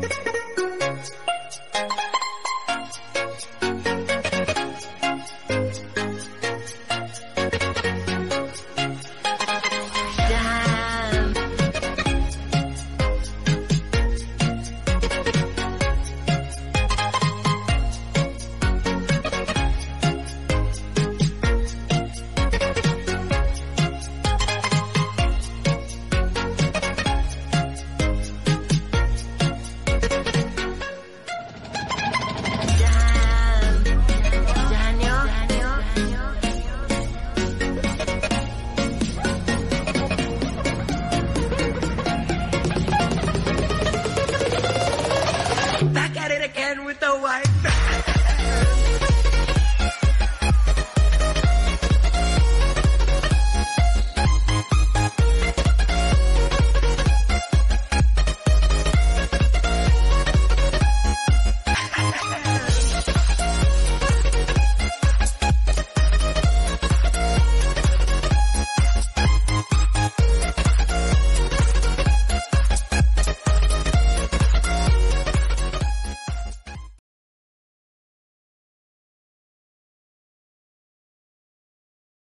Thank you. it again with the white.